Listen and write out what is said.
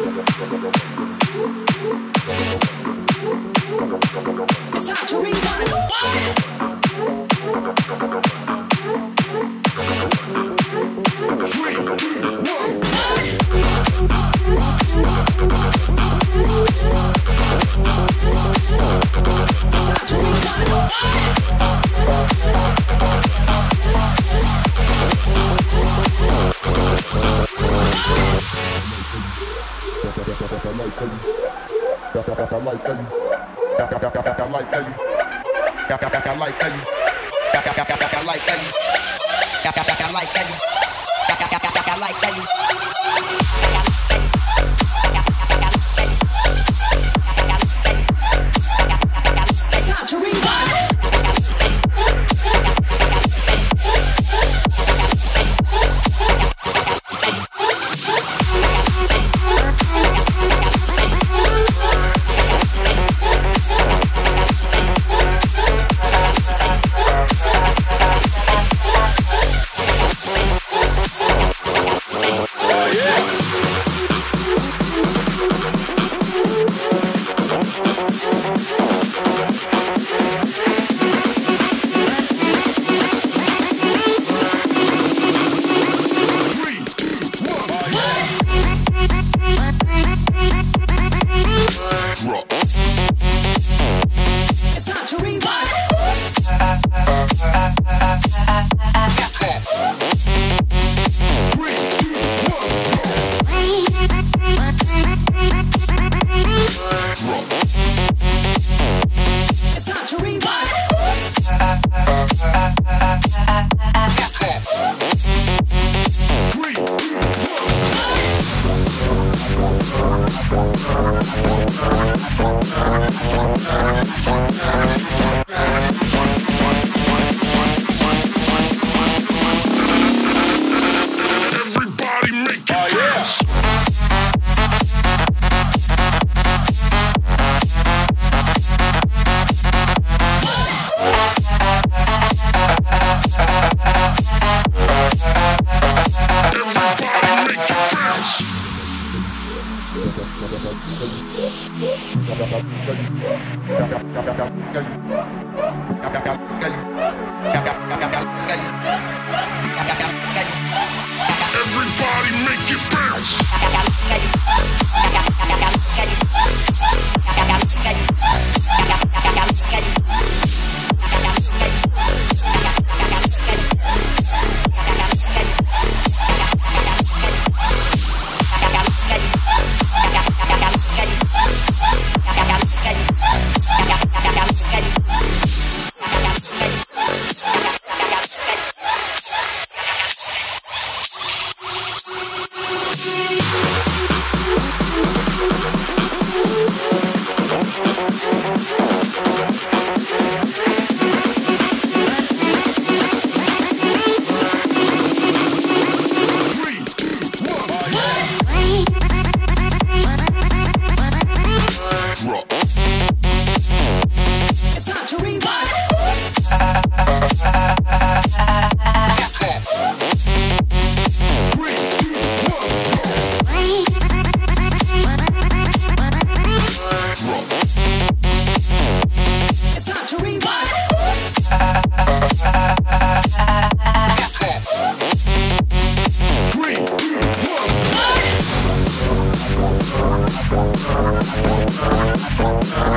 It's time to rewind. What? like that. Kali to rewind.